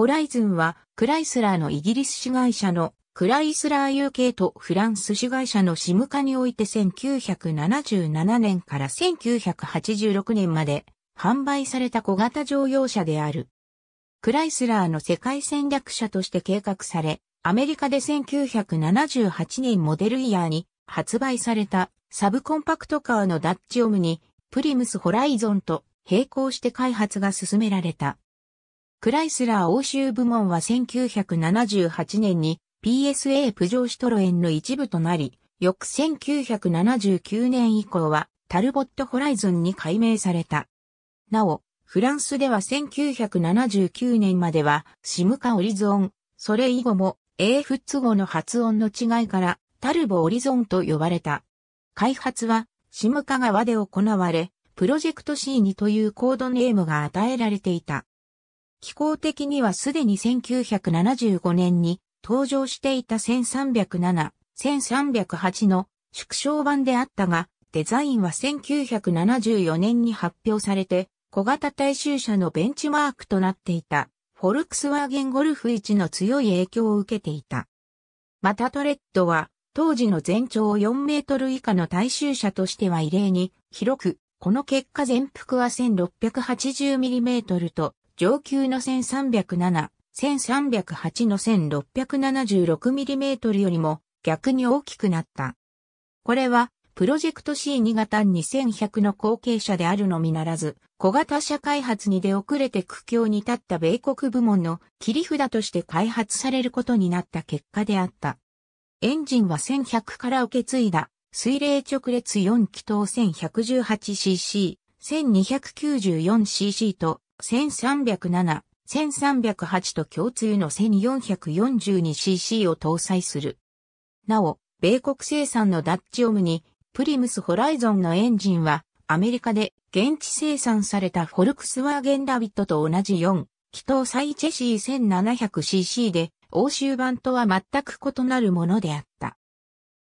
ホライズンはクライスラーのイギリス子会社のクライスラー UK とフランス子会社のシム化において1977年から1986年まで販売された小型乗用車である。クライスラーの世界戦略車として計画され、アメリカで1978年モデルイヤーに発売されたサブコンパクトカーのダッチオムにプリムスホライゾンと並行して開発が進められた。クライスラー欧州部門は1978年に PSA プジョーシトロエンの一部となり、翌1979年以降はタルボットホライゾンに改名された。なお、フランスでは1979年まではシムカオリゾン、それ以後も A フッツ語の発音の違いからタルボオリゾンと呼ばれた。開発はシムカ川で行われ、プロジェクト C2 というコードネームが与えられていた。気候的にはすでに1975年に登場していた1307、1308の縮小版であったが、デザインは1974年に発表されて、小型大衆車のベンチマークとなっていた、フォルクスワーゲンゴルフ1の強い影響を受けていた。またトレッドは、当時の全長4メートル以下の大衆車としては異例に広く、この結果全幅は 1680mm と上級の1307、1308の 1676mm よりも逆に大きくなった。これはプロジェクト C2 型2100の後継者であるのみならず、小型車開発に出遅れて苦境に立った米国部門の切り札として開発されることになった結果であった。エンジンは1100から受け継いだ水冷直列4気筒 1118cc、1294cc と1307、1308と共通の 1442cc を搭載する。なお、米国生産のダッチオムに、プリムスホライゾンのエンジンは、アメリカで現地生産されたフォルクスワーゲンラビットと同じ4、気筒サイチェシー 1700cc で、欧州版とは全く異なるものであった。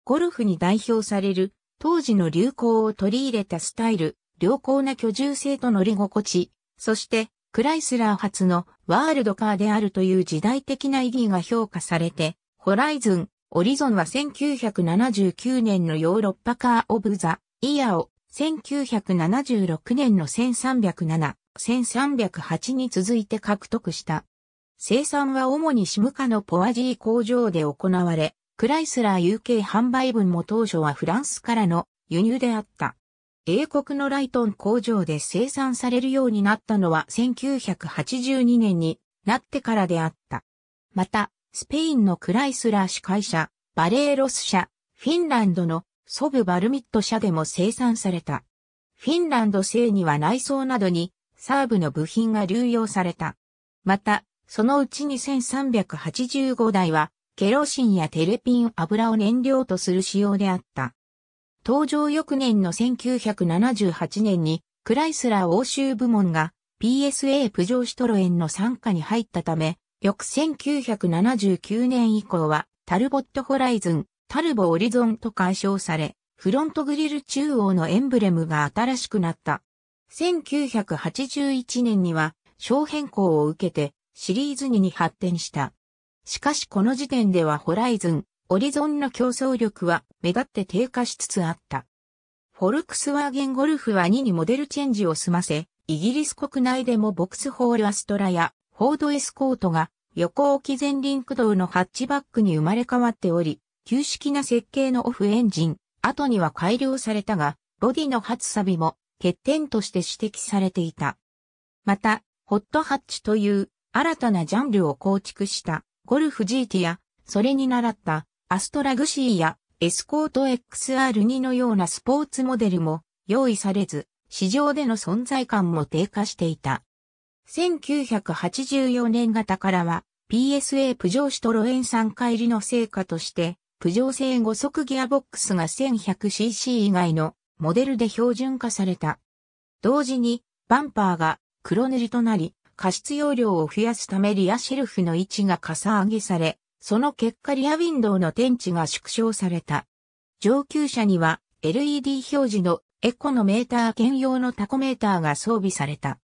ゴルフに代表される、当時の流行を取り入れたスタイル、良好な居住性と乗り心地、そしてクライスラー初のワールドカーであるという時代的な意義が評価されて、ホライズン、オリゾンは1979年のヨーロッパカーオブザ・イヤーを1976年の1307、1308に続いて獲得した。生産は主にシムカのポアジー工場で行われ、クライスラー UK 販売分も当初はフランスからの輸入であった。英国のライトン工場で生産されるようになったのは1982年になってからであった。また、スペインのクライスラー市会社、バレーロス社、フィンランドのソブバルミット社でも生産された。フィンランド製には内装などにサーブの部品が流用された。また、そのうちに1385台はケロシンやテレピン油を燃料とする仕様であった。登場翌年の1978年にクライスラー欧州部門が PSA プジョーシトロエンの参加に入ったため、翌1979年以降はタルボットホライズン、タルボオリゾンと解消され、フロントグリル中央のエンブレムが新しくなった。1981年には小変更を受けてシリーズ2に発展した。しかしこの時点ではホライズン、オリゾンの競争力は目立って低下しつつあった。フォルクスワーゲンゴルフは2にモデルチェンジを済ませ、イギリス国内でもボックスホールアストラやフォードエスコートが横置き前輪駆動のハッチバックに生まれ変わっており、旧式な設計のオフエンジン、後には改良されたが、ボディの初サビも欠点として指摘されていた。また、ホットハッチという新たなジャンルを構築したゴルフ GT や、それに倣ったアストラグシーやエスコート XR2 のようなスポーツモデルも用意されず、市場での存在感も低下していた。1984年型からは PSA プジョーシトロエン3回入りの成果として、プジョー製5速ギアボックスが 1100cc 以外のモデルで標準化された。同時にバンパーが黒塗りとなり、加湿容量を増やすためリアシェルフの位置がかさ上げされ、その結果リアウィンドウの電池が縮小された。上級車には LED 表示のエコのメーター兼用のタコメーターが装備された。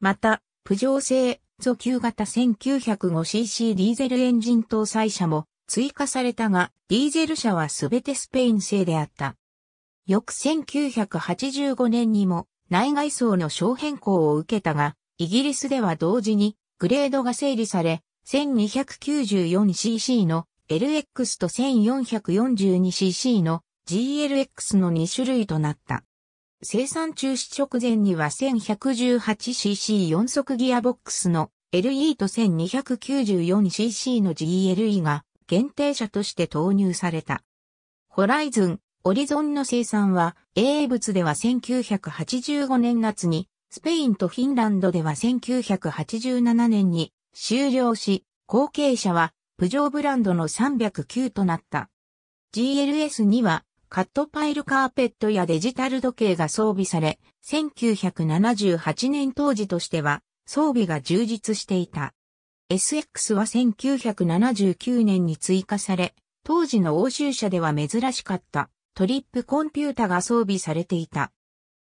また、プジョー製ゾ級型 1905cc ディーゼルエンジン搭載車も追加されたが、ディーゼル車はすべてスペイン製であった。翌1985年にも内外装の小変更を受けたが、イギリスでは同時にグレードが整理され、1294cc の LX と 1442cc の GLX の2種類となった。生産中止直前には 1118cc4 速ギアボックスの LE と 1294cc の GLE が限定車として投入された。ホライズン、オリゾンの生産は、英物では1985年夏に、スペインとフィンランドでは1987年に終了し、後継者はプジョーブランドの309となった。GLS にはカットパイルカーペットやデジタル時計が装備され、1978年当時としては装備が充実していた。SX は1979年に追加され、当時の欧州車では珍しかったトリップコンピュータが装備されていた。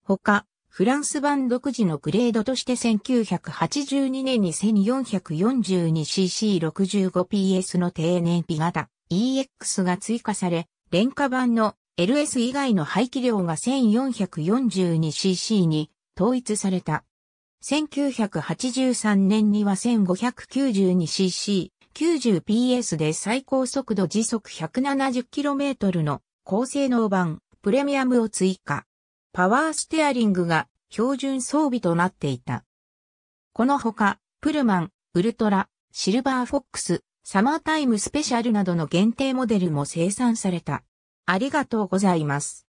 他、フランス版独自のグレードとして1982年に 1442cc65PS の低燃費型 EX が追加され、廉価版の LS 以外の排気量が 1442cc に統一された。1983年には 1592cc、90PS で最高速度時速 170km の高性能版プレミアムを追加。パワーステアリングが標準装備となっていた。このほか、プルマン、ウルトラ、シルバーフォックス、サマータイムスペシャルなどの限定モデルも生産された。ありがとうございます。